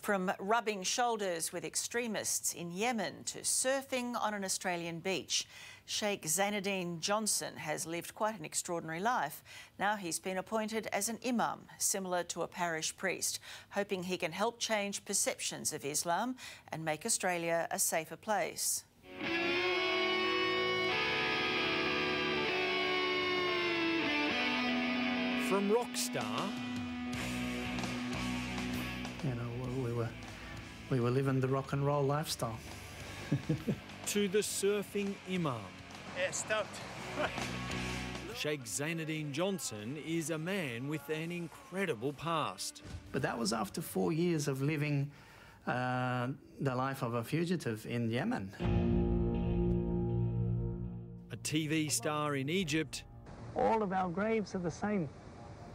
From rubbing shoulders with extremists in Yemen to surfing on an Australian beach, Sheikh Zainuddin Johnson has lived quite an extraordinary life. Now he's been appointed as an imam, similar to a parish priest, hoping he can help change perceptions of Islam and make Australia a safer place. From rock star we were we were living the rock and roll lifestyle. to the surfing imam. Yeah, stoked. Sheikh Zainuddin Johnson is a man with an incredible past. But that was after four years of living uh, the life of a fugitive in Yemen. A TV star in Egypt. All of our graves are the same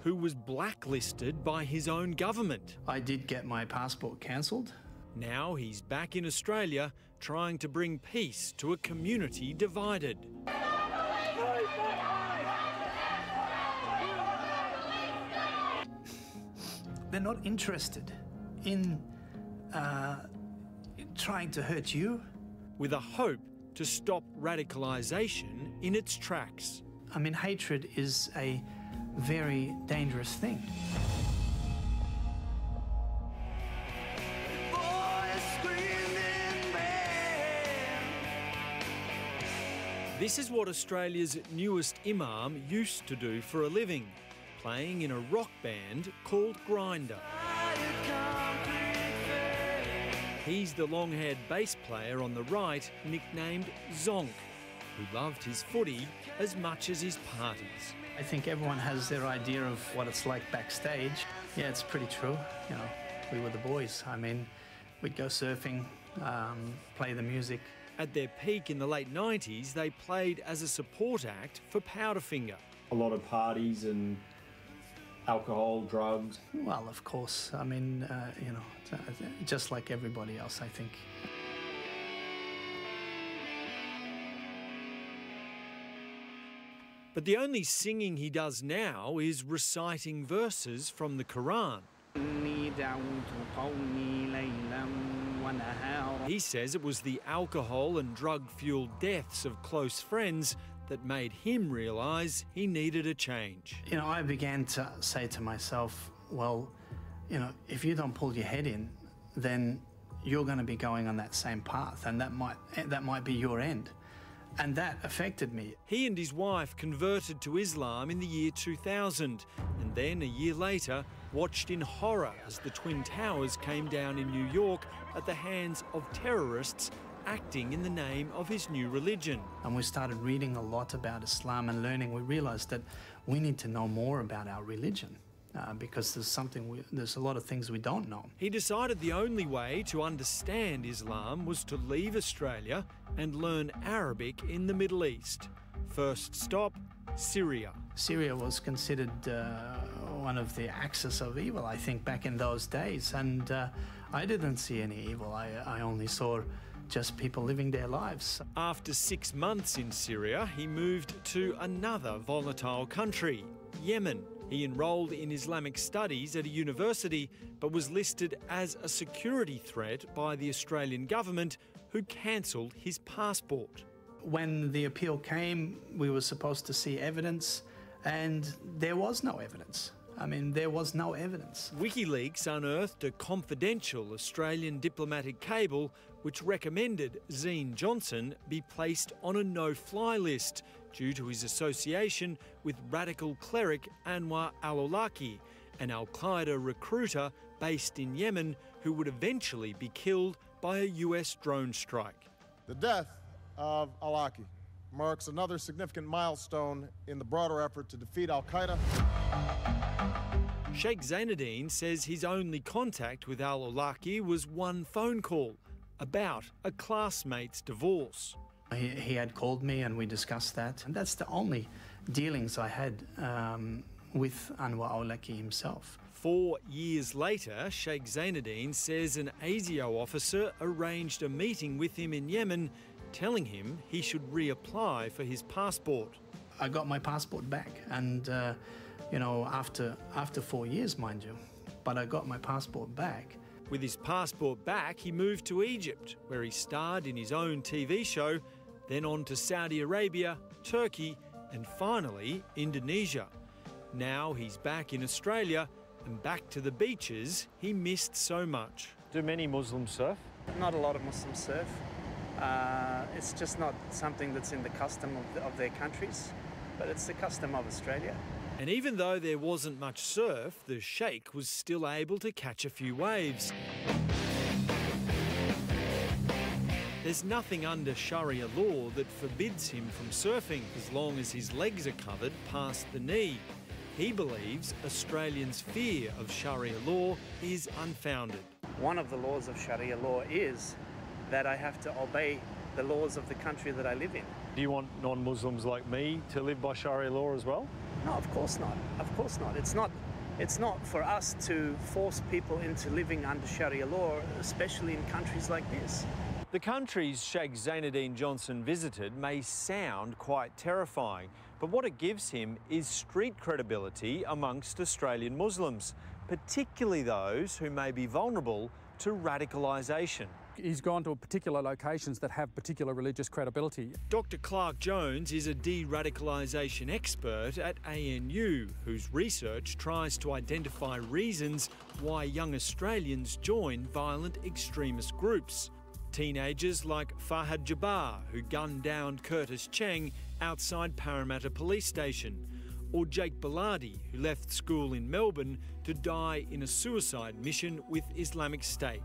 who was blacklisted by his own government. I did get my passport cancelled. Now he's back in Australia trying to bring peace to a community divided. They're not interested in uh, trying to hurt you. With a hope to stop radicalisation in its tracks. I mean, hatred is a very dangerous thing. This is what Australia's newest Imam used to do for a living, playing in a rock band called Grinder. He's the long haired bass player on the right, nicknamed Zonk, who loved his footy as much as his parties. I think everyone has their idea of what it's like backstage. Yeah, it's pretty true. You know, we were the boys. I mean, we'd go surfing, um, play the music. At their peak in the late 90s, they played as a support act for Powderfinger. A lot of parties and alcohol, drugs. Well, of course. I mean, uh, you know, just like everybody else, I think. But the only singing he does now is reciting verses from the Quran. He says it was the alcohol and drug fueled deaths of close friends that made him realise he needed a change. You know, I began to say to myself, well, you know, if you don't pull your head in, then you're going to be going on that same path, and that might that might be your end and that affected me. He and his wife converted to Islam in the year 2000 and then a year later watched in horror as the Twin Towers came down in New York at the hands of terrorists acting in the name of his new religion. And we started reading a lot about Islam and learning. We realised that we need to know more about our religion uh, because there's something we, there's a lot of things we don't know. He decided the only way to understand Islam was to leave Australia and learn Arabic in the Middle East. First stop, Syria. Syria was considered uh, one of the axis of evil, I think, back in those days, and uh, I didn't see any evil. I, I only saw just people living their lives. After six months in Syria, he moved to another volatile country, Yemen. He enrolled in Islamic studies at a university but was listed as a security threat by the Australian government, who cancelled his passport. When the appeal came, we were supposed to see evidence, and there was no evidence. I mean, there was no evidence. WikiLeaks unearthed a confidential Australian diplomatic cable which recommended Zine Johnson be placed on a no fly list due to his association with radical cleric Anwar al Awlaki, an Al Qaeda recruiter based in Yemen who would eventually be killed by a US drone strike. The death of al Awlaki marks another significant milestone in the broader effort to defeat Al Qaeda. Sheikh Zainuddin says his only contact with Al Awlaki was one phone call about a classmate's divorce. He, he, had called me and we discussed that. And that's the only dealings I had um, with Anwar Awlaki himself. Four years later, Sheikh Zainuddin says an ASIO officer arranged a meeting with him in Yemen, telling him he should reapply for his passport. I got my passport back, and uh, you know, after after four years, mind you, but I got my passport back. With his passport back, he moved to Egypt, where he starred in his own TV show, then on to Saudi Arabia, Turkey, and finally Indonesia. Now he's back in Australia and back to the beaches he missed so much. Do many Muslims surf? Not a lot of Muslims surf. Uh, it's just not something that's in the custom of, the, of their countries, but it's the custom of Australia. And even though there wasn't much surf, the Sheikh was still able to catch a few waves. There's nothing under Sharia law that forbids him from surfing as long as his legs are covered past the knee. He believes Australians' fear of Sharia law is unfounded. One of the laws of Sharia law is that I have to obey the laws of the country that I live in. Do you want non-Muslims like me to live by Sharia law as well? No, of course not. Of course not. It's not it's not for us to force people into living under Sharia law, especially in countries like this. The countries Sheikh Zainuddin Johnson visited may sound quite terrifying, but what it gives him is street credibility amongst Australian Muslims, particularly those who may be vulnerable to radicalisation. He's gone to particular locations that have particular religious credibility. Dr Clarke Jones is a de radicalisation expert at ANU, whose research tries to identify reasons why young Australians join violent extremist groups. Teenagers like Farhad Jabar, who gunned down Curtis Cheng outside Parramatta Police Station, or Jake Bilardi, who left school in Melbourne to die in a suicide mission with Islamic State.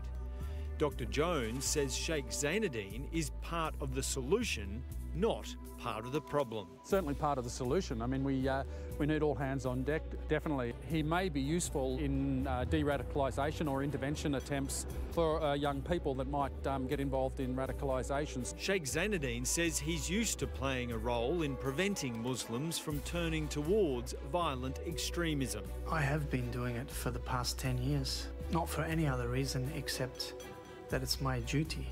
Dr. Jones says Sheikh Zainuddin is part of the solution, not part of the problem. Certainly part of the solution. I mean, we, uh, we need all hands on deck, definitely. He may be useful in uh, de-radicalisation or intervention attempts for uh, young people that might um, get involved in radicalisations. Sheikh Zainuddin says he's used to playing a role in preventing Muslims from turning towards violent extremism. I have been doing it for the past 10 years, not for any other reason except that it's my duty.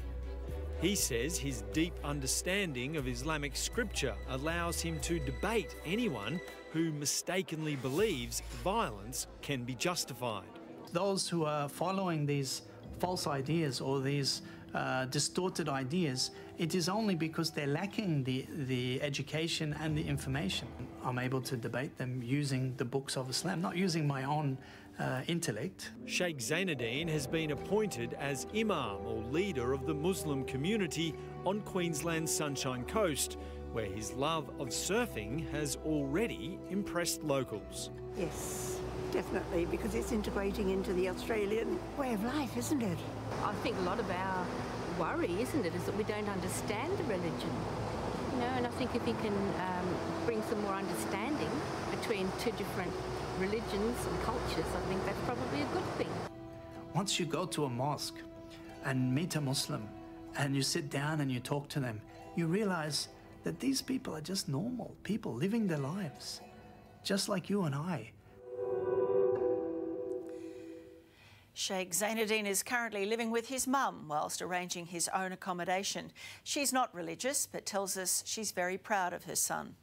He says his deep understanding of Islamic scripture allows him to debate anyone who mistakenly believes violence can be justified. Those who are following these false ideas or these uh, distorted ideas, it is only because they're lacking the, the education and the information. I'm able to debate them using the books of Islam, not using my own uh, intellect. Sheikh Zainuddin has been appointed as Imam or leader of the Muslim community on Queensland's Sunshine Coast, where his love of surfing has already impressed locals. Yes, definitely, because it's integrating into the Australian way of life, isn't it? I think a lot of our worry, isn't it, is that we don't understand the religion. Know, and I think if we can um, bring some more understanding between two different religions and cultures, I think that's probably a good thing. Once you go to a mosque and meet a Muslim and you sit down and you talk to them, you realize that these people are just normal people living their lives, just like you and I. Sheikh Zainuddin is currently living with his mum whilst arranging his own accommodation. She's not religious but tells us she's very proud of her son.